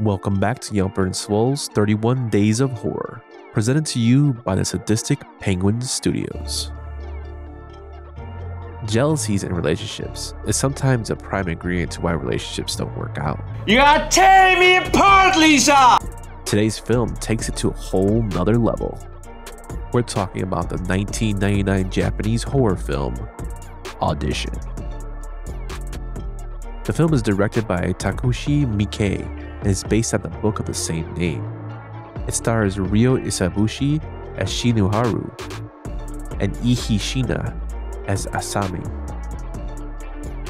Welcome back to Yelper and Swole's 31 Days of Horror, presented to you by the Sadistic Penguin Studios. Jealousies in relationships is sometimes a prime ingredient to why relationships don't work out. You are tearing me apart, Lisa! Today's film takes it to a whole nother level. We're talking about the 1999 Japanese horror film, Audition. The film is directed by Takashi Miike and is based on the book of the same name. It stars Ryo Ishibashi as Shinoharu and Eihi Shiina as Asami.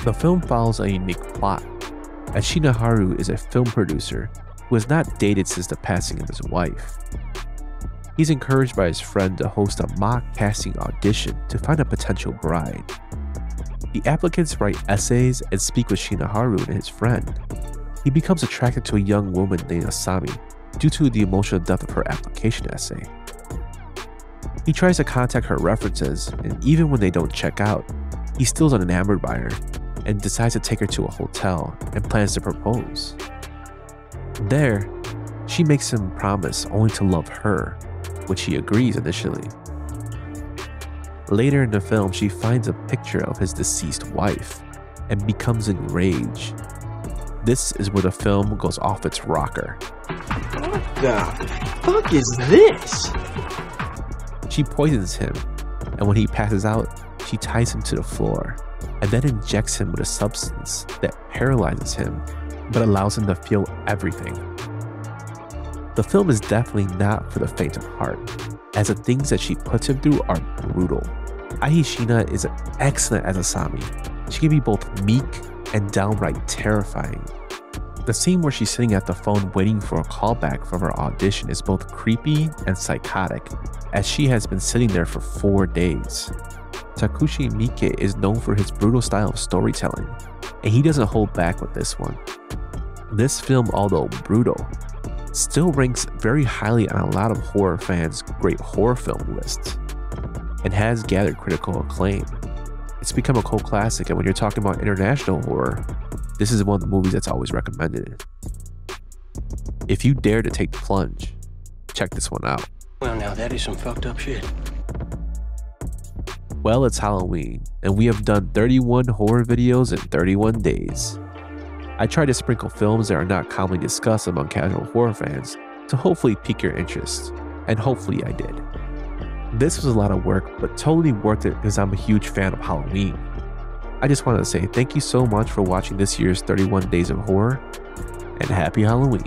The film follows a unique plot, as Shinoharu is a film producer who has not dated since the passing of his wife. He's encouraged by his friend to host a mock casting audition to find a potential bride. The applicants write essays and speak with Shinoharu and his friend. He becomes attracted to a young woman named Asami due to the emotional depth of her application essay. He tries to contact her references, and even when they don't check out, he still's enamored by her and decides to take her to a hotel and plans to propose. There, she makes him promise only to love her, which he agrees initially. Later in the film, she finds a picture of his deceased wife and becomes enraged. This is where the film goes off its rocker. What the fuck is this? She poisons him, and when he passes out, she ties him to the floor and then injects him with a substance that paralyzes him but allows him to feel everything. The film is definitely not for the faint of heart, as the things that she puts him through are brutal. Eihi Shiina is excellent as Asami. She can be both meek and downright terrifying. The scene where she's sitting at the phone waiting for a callback from her audition is both creepy and psychotic, as she has been sitting there for four days. Takashi Miike is known for his brutal style of storytelling, and he doesn't hold back with this one. This film, although brutal, still ranks very highly on a lot of horror fans' great horror film lists and has gathered critical acclaim. It's become a cult classic, and when you're talking about international horror, this is one of the movies that's always recommended. If you dare to take the plunge, check this one out. Well, now that is some fucked up shit. Well, it's Halloween, and we have done 31 horror videos in 31 days. I try to sprinkle films that are not commonly discussed among casual horror fans to hopefully pique your interest, and hopefully I did. This was a lot of work, but totally worth it because I'm a huge fan of Halloween. I just wanted to say thank you so much for watching this year's 31 Days of Horror, and happy Halloween.